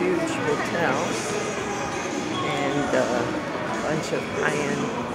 huge hotel and a bunch of high-end.